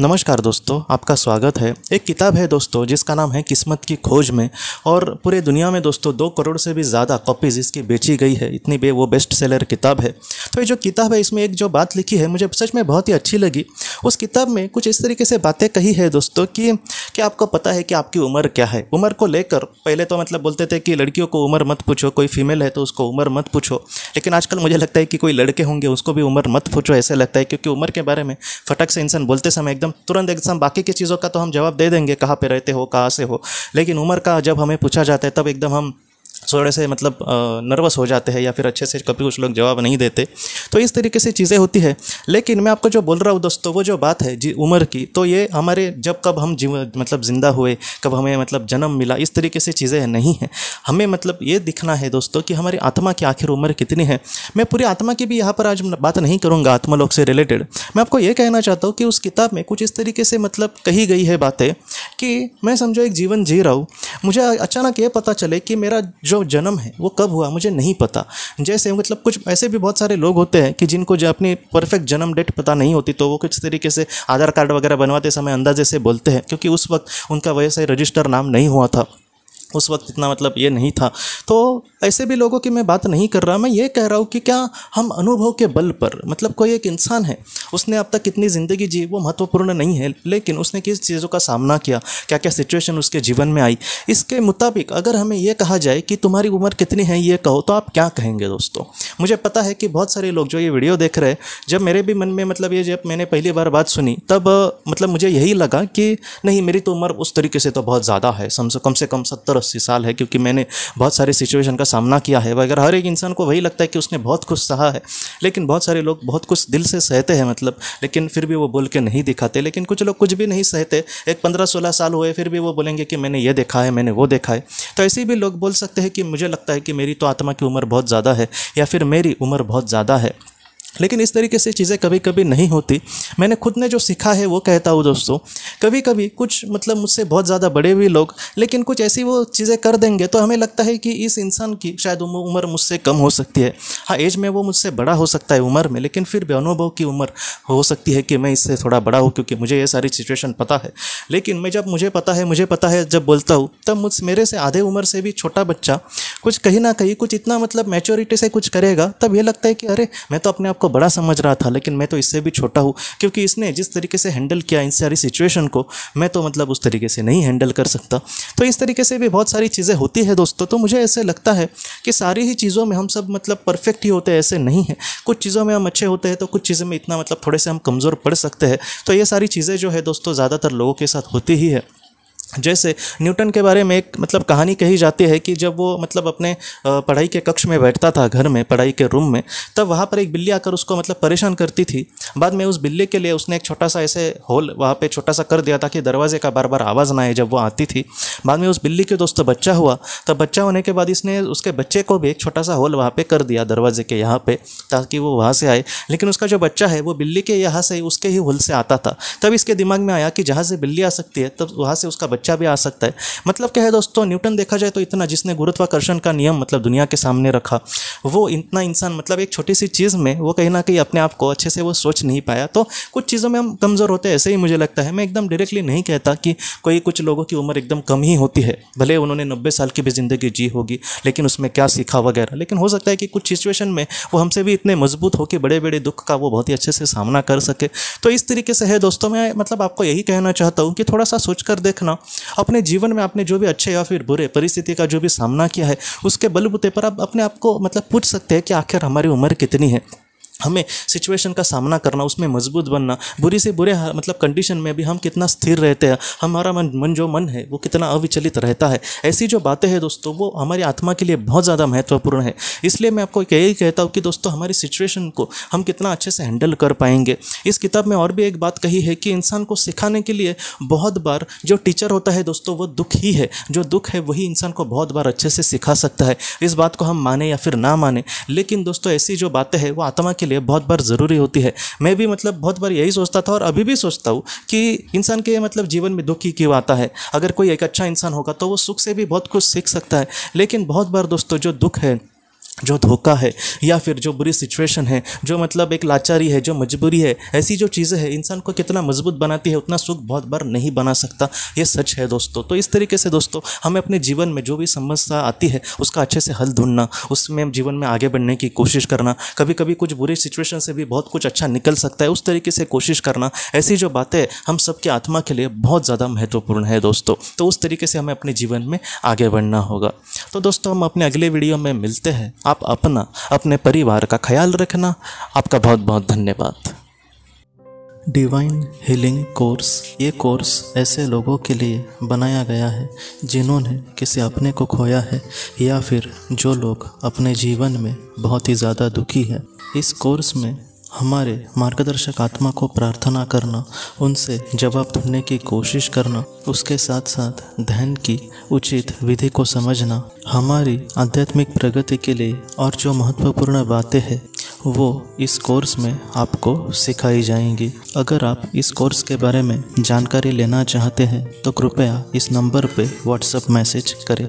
नमस्कार दोस्तों, आपका स्वागत है। एक किताब है दोस्तों, जिसका नाम है किस्मत की खोज में, और पूरे दुनिया में दोस्तों दो करोड़ से भी ज़्यादा कॉपीज़ इसकी बेची गई है। इतनी बे, वो बेस्ट सेलर किताब है। तो ये जो किताब है, इसमें एक जो बात लिखी है, मुझे सच में बहुत ही अच्छी लगी। उस किताब में कुछ इस तरीके से बातें कही है दोस्तों कि कि आपको पता है कि आपकी उम्र क्या है? उम्र को लेकर, पहले तो मतलब बोलते थे कि लड़कियों को उम्र मत पूछो, कोई फीमेल है तो उसको उम्र मत पूछो। लेकिन आजकल मुझे लगता है कि कोई लड़के होंगे, उसको भी उम्र मत पूछो, ऐसे लगता है, क्योंकि उम्र के बारे में फटक से इंसान बोलते समय एकदम तुरंत एकदम बाकी की चीज़ों का तो हम जवाब दे देंगे, कहाँ पर रहते हो, कहाँ से हो। लेकिन उम्र का जब हमें पूछा जाता है, तब एकदम हम थोड़े से मतलब नर्वस हो जाते हैं या फिर अच्छे से कभी कुछ लोग जवाब नहीं देते। तो इस तरीके से चीज़ें होती है। लेकिन मैं आपको जो बोल रहा हूँ दोस्तों, वो जो बात है जी उम्र की तो ये हमारे जब कब हम जीव मतलब ज़िंदा हुए, कब हमें मतलब जन्म मिला, इस तरीके से चीज़ें नहीं हैं। हमें मतलब ये दिखना है दोस्तों कि हमारी आत्मा की आखिर उम्र कितनी है। मैं पूरी आत्मा की भी यहाँ पर आज बात नहीं करूँगा आत्मलोक से रिलेटेड मैं आपको ये कहना चाहता हूँ कि उस किताब में कुछ इस तरीके से मतलब कही गई है बातें कि मैं समझो एक जीवन जी रहा हूँ। मुझे अचानक ये पता चले कि मेरा जो जन्म है, वो कब हुआ, मुझे नहीं पता। जैसे मतलब कुछ ऐसे भी बहुत सारे लोग होते हैं कि जिनको जो अपनी परफेक्ट जन्म डेट पता नहीं होती तो वो कुछ तरीके से आधार कार्ड वगैरह बनवाते समय अंदाजे से बोलते हैं, क्योंकि उस वक्त उनका वैसे रजिस्टर नाम नहीं हुआ था। उस वक्त इतना मतलब ये नहीं था। तो ऐसे भी लोगों की मैं बात नहीं कर रहा, मैं ये कह रहा हूँ कि क्या हम अनुभव के बल पर मतलब कोई एक इंसान है, उसने अब तक कितनी ज़िंदगी जी, वो महत्वपूर्ण नहीं है, लेकिन उसने किस चीज़ों का सामना किया क्या क्या सिचुएशन उसके जीवन में आई। इसके मुताबिक अगर हमें ये कहा जाए कि तुम्हारी उम्र कितनी है, ये कहो तो आप क्या कहेंगे दोस्तों? मुझे पता है कि बहुत सारे लोग जो ये वीडियो देख रहे हैं, जब मेरे भी मन में मतलब ये जब मैंने पहली बार बात सुनी, तब मतलब मुझे यही लगा कि नहीं, मेरी तो उम्र उस तरीके से तो बहुत ज़्यादा है, कम से कम सत्तर अस्सी साल है, क्योंकि मैंने बहुत सारी सिचुएशन का सामना किया है। वगैरह हर एक इंसान को वही लगता है कि उसने बहुत कुछ सहा है, लेकिन बहुत सारे लोग बहुत कुछ दिल से सहते हैं मतलब लेकिन फिर भी वो बोल के नहीं दिखाते। लेकिन कुछ लोग कुछ भी नहीं सहते। एक पंद्रह सोलह साल हुए, फिर भी वो बोलेंगे कि मैंने ये देखा है, मैंने वो देखा है। तो ऐसे भी लोग बोल सकते हैं कि मुझे लगता है कि मेरी तो आत्मा की उम्र बहुत ज़्यादा है, या फिर मेरी उम्र बहुत ज़्यादा है। लेकिन इस तरीके से चीज़ें कभी कभी नहीं होती। मैंने खुद ने जो सीखा है वो कहता हूँ दोस्तों कभी कभी कुछ मतलब मुझसे बहुत ज़्यादा बड़े भी लोग, लेकिन कुछ ऐसी वो चीज़ें कर देंगे तो हमें लगता है कि इस इंसान की शायद उम्र मुझसे कम हो सकती है। हाँ एज में वो मुझसे बड़ा हो सकता है उम्र में, लेकिन फिर भी अनुभव की उम्र हो सकती है कि मैं इससे थोड़ा बड़ा हूँ, क्योंकि मुझे ये सारी सिचुएशन पता है। लेकिन मैं जब मुझे पता है, मुझे पता है, जब बोलता हूँ, तब मुझ, मेरे से आधे उम्र से भी छोटा बच्चा कुछ कहीं ना कहीं कुछ इतना मतलब मैच्योरिटी से कुछ करेगा, तब ये लगता है कि अरे, मैं तो अपने आप को बड़ा समझ रहा था, लेकिन मैं तो इससे भी छोटा हूँ, क्योंकि इसने जिस तरीके से हैंडल किया इन सारी सिचुएशन को, मैं तो मतलब उस तरीके से नहीं हैंडल कर सकता। तो इस तरीके से भी बहुत सारी चीज़ें होती है दोस्तों तो मुझे ऐसे लगता है कि सारी ही चीज़ों में हम सब मतलब परफेक्ट ही होते हैं, ऐसे नहीं है। कुछ चीज़ों में हम अच्छे होते हैं तो कुछ चीज़ों में इतना मतलब थोड़े से हम कमज़ोर पड़ सकते हैं। तो ये सारी चीज़ें जो है दोस्तों, ज़्यादातर लोगों के साथ होती ही है। जैसे न्यूटन के बारे में एक मतलब कहानी कही जाती है कि जब वो मतलब अपने पढ़ाई के कक्ष में बैठता था घर में, पढ़ाई के रूम में, तब वहाँ पर एक बिल्ली आकर उसको मतलब परेशान करती थी। बाद में उस बिल्ली के लिए उसने एक छोटा सा ऐसे होल वहाँ पे छोटा सा कर दिया ताकि दरवाजे का बार बार आवाज़ ना आए जब वो आती थी। बाद में उस बिल्ली के दोस्तों बच्चा हुआ, तब बच्चा होने के बाद इसने उसके बच्चे को भी एक छोटा सा होल वहाँ पर कर दिया दरवाजे के यहाँ पर ताकि वो वहाँ से आए। लेकिन उसका जो बच्चा है, वो बिल्ली के यहाँ से उसके ही होल से आता था। तब इसके दिमाग में आया कि जहाँ से बिल्ली आ सकती है, तब वहाँ से उसका बच्चा भी आ सकता है। मतलब क्या है दोस्तों, न्यूटन देखा जाए तो इतना जिसने गुरुत्वाकर्षण का नियम मतलब दुनिया के सामने रखा, वो इतना इंसान मतलब एक छोटी सी चीज़ में वो कहीं ना कहीं अपने आप को अच्छे से वो सोच नहीं पाया। तो कुछ चीज़ों में हम कमज़ोर होते हैं, ऐसे ही मुझे लगता है। मैं एकदम डायरेक्टली नहीं कहता कि कोई कुछ लोगों की उम्र एकदम कम ही होती है। भले उन्होंने नब्बे साल की भी ज़िंदगी जी होगी, लेकिन उसमें क्या सीखा वगैरह। लेकिन हो सकता है कि कुछ सिचुएशन में वो हमसे भी इतने मज़बूत हो कि बड़े बड़े दुख का वो बहुत ही अच्छे से सामना कर सके। तो इस तरीके से है दोस्तों, मैं मतलब आपको यही कहना चाहता हूँ कि थोड़ा सा सोच कर देखना अपने जीवन में आपने जो भी अच्छे या फिर बुरे परिस्थिति का जो भी सामना किया है, उसके बलबूते पर आप अपने आप को मतलब पूछ सकते हैं कि आखिर हमारी उम्र कितनी है। हमें सिचुएशन का सामना करना, उसमें मज़बूत बनना, बुरी से बुरे मतलब कंडीशन में भी हम कितना स्थिर रहते हैं, हमारा मन मन जो मन है, वो कितना अविचलित रहता है। ऐसी जो बातें हैं दोस्तों, वो हमारी आत्मा के लिए बहुत ज़्यादा महत्वपूर्ण है। इसलिए मैं आपको यही कहता हूँ कि दोस्तों, हमारी सिचुएशन को हम कितना अच्छे से हैंडल कर पाएँगे। इस किताब में और भी एक बात कही है कि इंसान को सिखाने के लिए बहुत बार जो टीचर होता है दोस्तों, वो दुख ही है। जो दुख है, वही इंसान को बहुत बार अच्छे से सिखा सकता है। इस बात को हम माने या फिर ना माने, लेकिन दोस्तों, ऐसी जो बातें हैं, वो आत्मा के लिए बहुत बार ज़रूरी होती है। मैं भी मतलब बहुत बार यही सोचता था और अभी भी सोचता हूँ कि इंसान के मतलब जीवन में दुख ही क्यों आता है? अगर कोई एक अच्छा इंसान होगा तो वो सुख से भी बहुत कुछ सीख सकता है। लेकिन बहुत बार दोस्तों जो दुख है जो धोखा है या फिर जो बुरी सिचुएशन है, जो मतलब एक लाचारी है, जो मजबूरी है, ऐसी जो चीज़ें हैं, इंसान को कितना मज़बूत बनाती है, उतना सुख बहुत बार नहीं बना सकता। ये सच है दोस्तों। तो इस तरीके से दोस्तों, हमें अपने जीवन में जो भी समस्या आती है, उसका अच्छे से हल ढूंढना, उसमें जीवन में आगे बढ़ने की कोशिश करना कभी कभी कुछ बुरी सिचुएशन से भी बहुत कुछ अच्छा निकल सकता है, उस तरीके से कोशिश करना, ऐसी जो बातें हम सबके आत्मा के लिए बहुत ज़्यादा महत्वपूर्ण है दोस्तों। तो उस तरीके से हमें अपने जीवन में आगे बढ़ना होगा। तो दोस्तों, हम अपने अगले वीडियो में मिलते हैं। आप अपना, अपने परिवार का ख्याल रखना। आपका बहुत बहुत धन्यवाद। डिवाइन हीलिंग कोर्स ये कोर्स ऐसे लोगों के लिए बनाया गया है, जिन्होंने किसी अपने को खोया है, या फिर जो लोग अपने जीवन में बहुत ही ज़्यादा दुखी है। इस कोर्स में हमारे मार्गदर्शक आत्मा को प्रार्थना करना, उनसे जवाब ढूँढने की कोशिश करना, उसके साथ साथ ध्यान की उचित विधि को समझना, हमारी आध्यात्मिक प्रगति के लिए और जो महत्वपूर्ण बातें हैं, वो इस कोर्स में आपको सिखाई जाएँगी। अगर आप इस कोर्स के बारे में जानकारी लेना चाहते हैं तो कृपया इस नंबर पे व्हाट्सएप मैसेज करें।